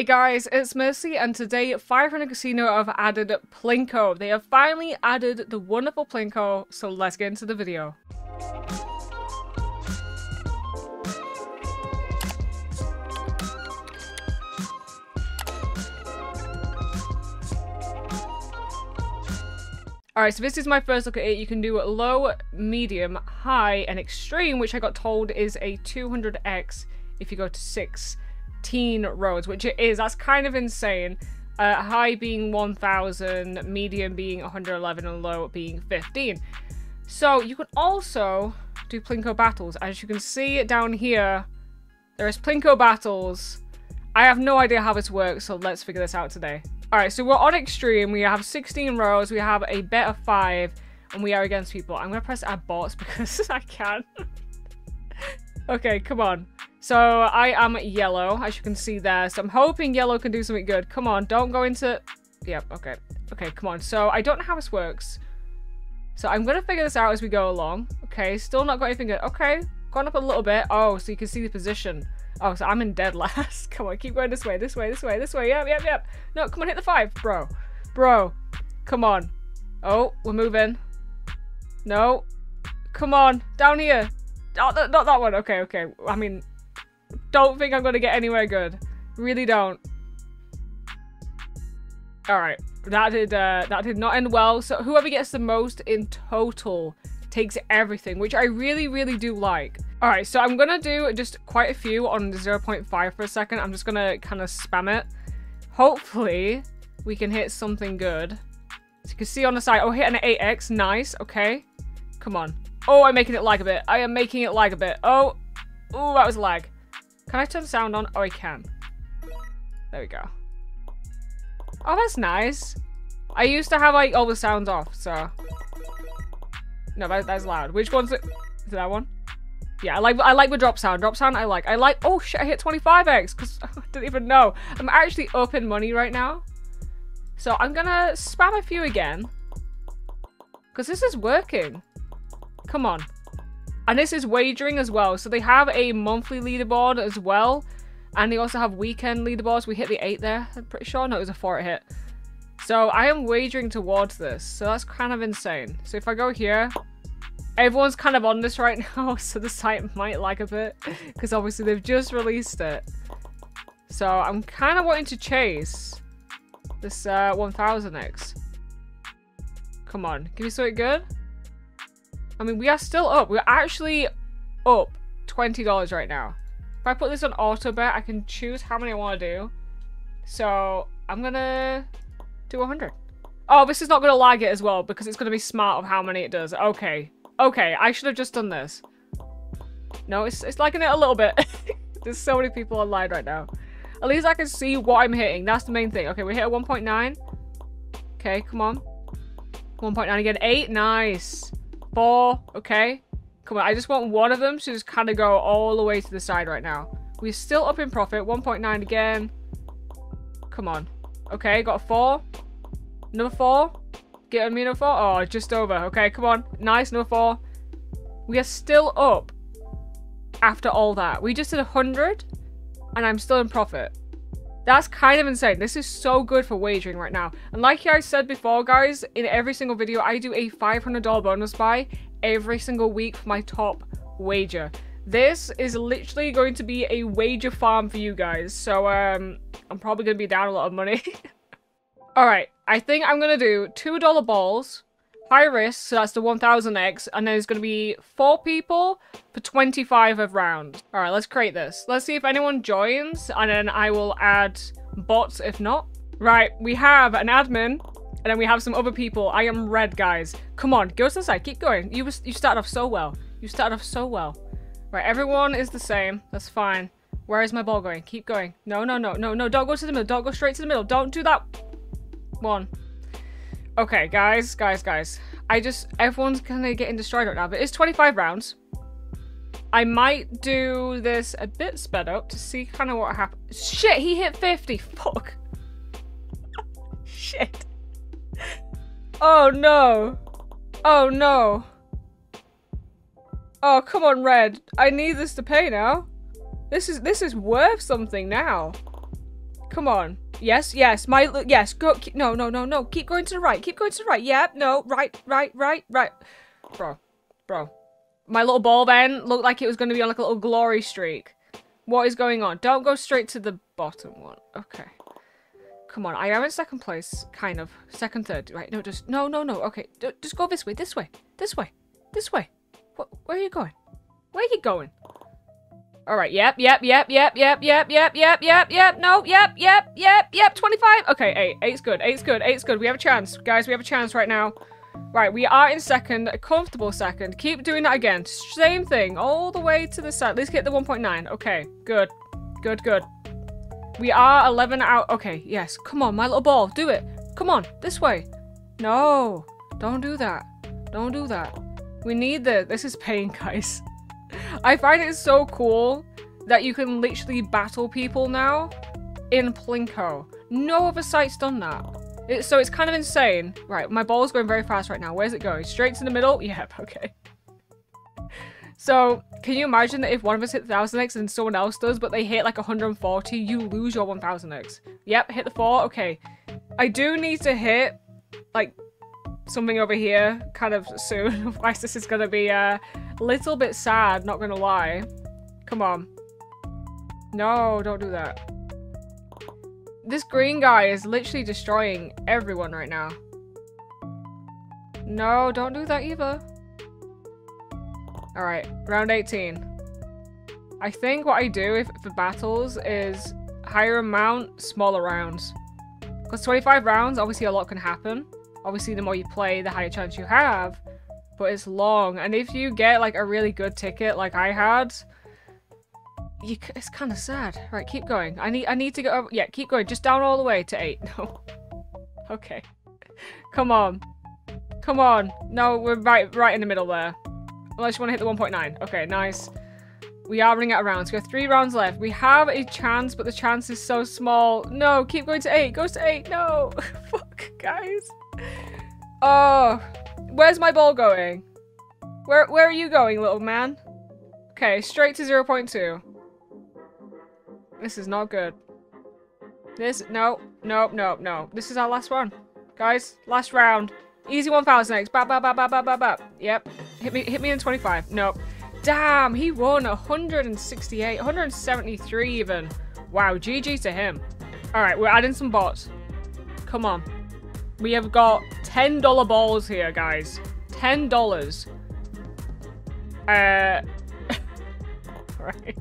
Hey guys, it's Mercy, and today 500 Casino have added Plinko. They have finally added the wonderful Plinko, so let's get into the video. Alright, so this is my first look at it. You can do low, medium, high, and extreme, which I got told is a 200x if you go to 16 roads, which it is. That's kind of insane. Uh, high being 1000, medium being 111, and low being 15. So you can also do Plinko battles. As you can see down here, there is Plinko battles. I have no idea how this works, so let's figure this out today. Alright, so we're on extreme. We have 16 rows. We have a bet of 5. And we are against people. I'm going to press add bots because I can. Okay, come on. So I am yellow, as you can see there. So I'm hoping yellow can do something good. Come on, don't go into... Yep, okay. Okay, come on. So I don't know how this works. So I'm going to figure this out as we go along. Okay, still not got anything good. Okay, gone up a little bit. Oh, so you can see the position. Oh, so I'm in dead last. come on, keep going this way, this way, this way, this way. Yep, yep, yep. No, come on, hit the five, bro. Bro, come on. Oh, we're moving. No. Come on, down here. Oh, th not that one. Okay, okay. I mean, don't think I'm going to get anywhere good. Really don't. Alright, that did uh, that did not end well. So whoever gets the most in total takes everything, which I really, really do like. Alright, so I'm gonna do just quite a few on 0.5 for a second. I'm just gonna kind of spam it. Hopefully, we can hit something good. As you can see on the side, oh, hit an 8x. Nice, okay. Come on. Oh, I'm making it lag a bit. I am making it lag a bit. Oh, oh, that was lag. Can I turn the sound on? Oh, I can. There we go. Oh, that's nice. I used to have, like, all the sounds off, so... No, that, that's loud. Which one's it? Is that one? Yeah, I like I like the drop sound. Drop sound I like. I like- Oh shit, I hit 25x because I didn't even know. I'm actually up in money right now. So I'm gonna spam a few again. Because this is working. Come on. And this is wagering as well. So they have a monthly leaderboard as well. And they also have weekend leaderboards. We hit the 8 there, I'm pretty sure. No, it was a 4 it hit. So I am wagering towards this. So that's kind of insane. So if I go here, everyone's kind of on this right now. So the site might lag a bit because obviously they've just released it. So I'm kind of wanting to chase this uh, 1000x. Come on, give me something good. I mean, we are still up. We're actually up $20 right now. If I put this on auto bet, I can choose how many I want to do. So I'm gonna do 100. Oh, this is not going to lag it as well because it's going to be smart of how many it does. Okay. Okay, I should have just done this. No, it's, it's lagging it a little bit. There's so many people online right now. At least I can see what I'm hitting. That's the main thing. Okay, we hit a 1.9. Okay, come on. 1.9 again. 8. Nice. 4. Okay. Come on, I just want one of them to just kind of go all the way to the side right now. We're still up in profit. 1.9 again. Come on. Okay, got a 4. Number four. Get me number four. Oh, just over. Okay, come on. Nice, number four. We are still up after all that. We just did 100 and I'm still in profit. That's kind of insane. This is so good for wagering right now. And like I said before, guys, in every single video, I do a $500 bonus buy every single week for my top wager. This is literally going to be a wager farm for you guys. So, um, I'm probably going to be down a lot of money. Alright, I think I'm going to do $2 balls, high risk, so that's the 1000x, and then there's going to be four people for 25 of round. Alright, let's create this. Let's see if anyone joins, and then I will add bots if not. Right, we have an admin, and then we have some other people. I am red, guys. Come on, go to the side. Keep going. You, was, you started off so well. You started off so well. Right, everyone is the same. That's fine. Where is my ball going? Keep going. No, no, no, no, no. Don't go to the middle. Don't go straight to the middle. Don't do that. One. Okay, guys, guys, guys. I just, everyone's gonna get destroyed right now, but it's 25 rounds. I might do this a bit sped up to see kind of what happens. Shit, he hit 50. Fuck. Shit. Oh, no. Oh, no. Oh, come on, Red. I need this to pay now. This is, this is worth something now. Come on. Yes, yes. My yes. Go. Keep, no, no, no, no. Keep going to the right. Keep going to the right. Yeah. No. Right. Right. Right. Right. Bro. Bro. My little ball then looked like it was going to be on like a little glory streak. What is going on? Don't go straight to the bottom one. Okay. Come on. I am in second place. Kind of. Second, third. Right. No, just no, no, no. Okay. D just go this way. This way. This way. This way. Where are you going? Where are you going? All right. Yep. Yep. Yep. Yep. Yep. Yep. Yep. Yep. Yep. Yep. No. Yep. Yep. Yep. Yep. 25. Okay. Eight. Eight's good. Eight's good. Eight's good. We have a chance. Guys, we have a chance right now. Right. We are in second. A comfortable second. Keep doing that again. Same thing. All the way to the side. Let's get the 1.9. Okay. Good. Good. Good. We are 11 out. Okay. Yes. Come on. My little ball. Do it. Come on. This way. No. Don't do that. Don't do that. We need the- this is pain, guys. I find it so cool that you can literally battle people now in Plinko. No other site's done that. It, so it's kind of insane. Right, my ball's going very fast right now. Where's it going? Straight to the middle? Yep, okay. So, can you imagine that if one of us hit 1000x and someone else does, but they hit like 140, you lose your 1000x? Yep, hit the 4, okay. I do need to hit, like, something over here kind of soon. Otherwise, this is going to be uh, a little bit sad, not going to lie. Come on. No, don't do that. This green guy is literally destroying everyone right now. No, don't do that either. Alright, round 18. I think what I do if for battles is higher amount, smaller rounds. Because 25 rounds, obviously a lot can happen. Obviously, the more you play, the higher chance you have. But it's long. And if you get like a really good ticket like I had, you, it's kind of sad. Right, keep going. I need I need to go. Yeah, keep going. Just down all the way to 8. No. okay. Come on. Come on. No, we're right right in the middle there. Unless you want to hit the 1.9. Okay, nice. We are running out of rounds. We have three rounds left. We have a chance, but the chance is so small. No, keep going to 8. Goes to 8. No. Fuck, guys. Oh. Where's my ball going? Where, where are you going, little man? Okay, straight to 0 0.2. This is not good. This, no, no, no, no. This is our last one. Guys, last round. Easy 1000x. Bap, bap, bap, bap, bap, bap, bap. Yep. Hit me, hit me in 25. Nope. Damn, he won 168, 173 even. Wow, GG to him. All right, we're adding some bots. Come on. We have got $10 balls here, guys. $10. Uh, right.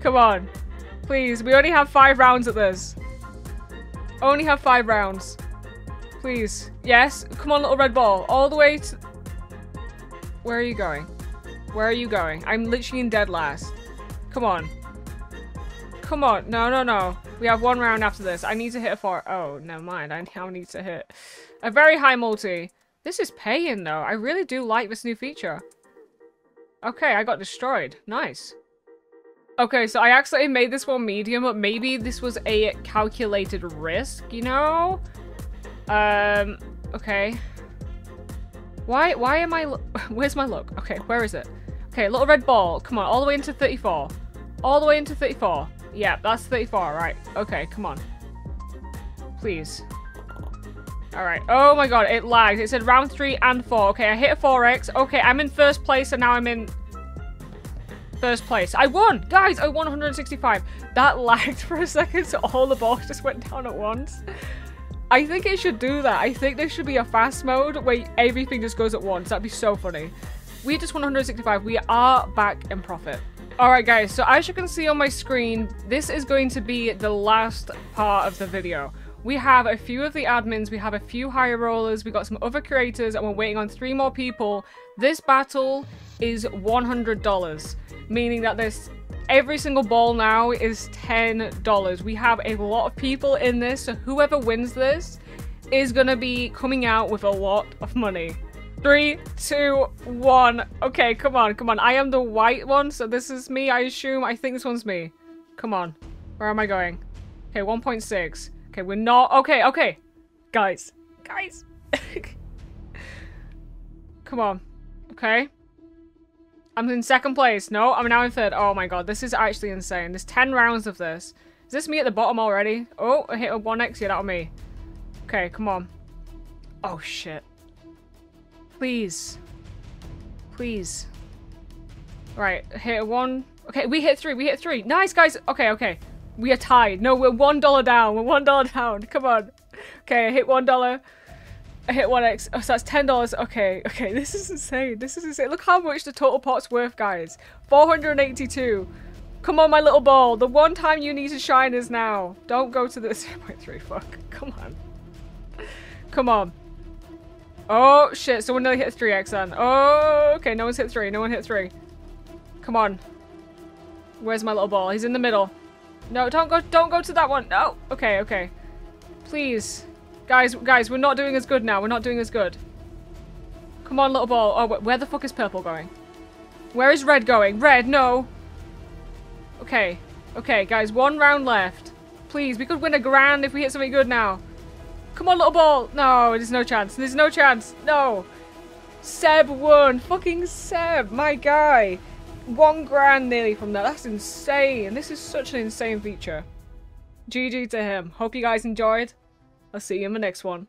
Come on. Please, we only have five rounds at this. Only have five rounds. Please. Yes. Come on, little red ball. All the way to... Where are you going? Where are you going? I'm literally in dead last. Come on. Come on. No, no, no. We have one round after this. I need to hit a four. Oh, never mind. I now need to hit a very high multi. This is paying, though. I really do like this new feature. Okay, I got destroyed. Nice. Okay, so I actually made this one medium, but maybe this was a calculated risk, you know? Um, okay. Why, why am I, where's my look? Okay, where is it? Okay, little red ball. Come on, all the way into 34. All the way into 34. Yeah, that's 34, right. Okay, come on. Please. Alright. Oh my god, it lagged. It said round 3 and 4. Okay, I hit a 4x. Okay, I'm in first place and now I'm in first place. I won! Guys, I won 165. That lagged for a second, so all the balls just went down at once. I think it should do that. I think there should be a fast mode where everything just goes at once. That'd be so funny. We just won 165. We are back in profit. Alright guys, so as you can see on my screen, this is going to be the last part of the video. We have a few of the admins, we have a few higher rollers, we got some other creators, and we're waiting on three more people. This battle is $100, meaning that there's every single ball now is $10. We have a lot of people in this, so whoever wins this is going to be coming out with a lot of money. Three, two, one. Okay, come on, come on. I am the white one, so this is me, I assume. I think this one's me. Come on. Where am I going? Okay, 1.6. Okay, we're not... Okay, okay. Guys. Guys. come on. Okay. I'm in second place. No, I'm now in third. Oh my god, this is actually insane. There's 10 rounds of this. Is this me at the bottom already? Oh, I hit a 1x. Yeah, that was me. Okay, come on. Oh, shit. Please. Please. Right, hit one. Okay, we hit three. We hit three. Nice, guys. Okay, okay. We are tied. No, we're one dollar down. We're one dollar down. Come on. Okay, I hit one dollar. I hit one X. Oh, so that's ten dollars. Okay, okay. This is insane. This is insane. Look how much the total pot's worth, guys. 482. Come on, my little ball. The one time you need to shine is now. Don't go to the 0.3. Fuck. Come on. Come on. Oh, shit. Someone nearly hit 3x then. Oh, okay. No one's hit 3. No one hit 3. Come on. Where's my little ball? He's in the middle. No, don't go don't go to that one. No. Okay, okay. Please. Guys, guys, we're not doing as good now. We're not doing as good. Come on, little ball. Oh, where the fuck is purple going? Where is red going? Red, no. Okay. Okay, guys, one round left. Please, we could win a grand if we hit something good now. Come on, little ball. No, there's no chance. There's no chance. No. Seb won. Fucking Seb, my guy. One grand nearly from that. That's insane. This is such an insane feature. GG to him. Hope you guys enjoyed. I'll see you in the next one.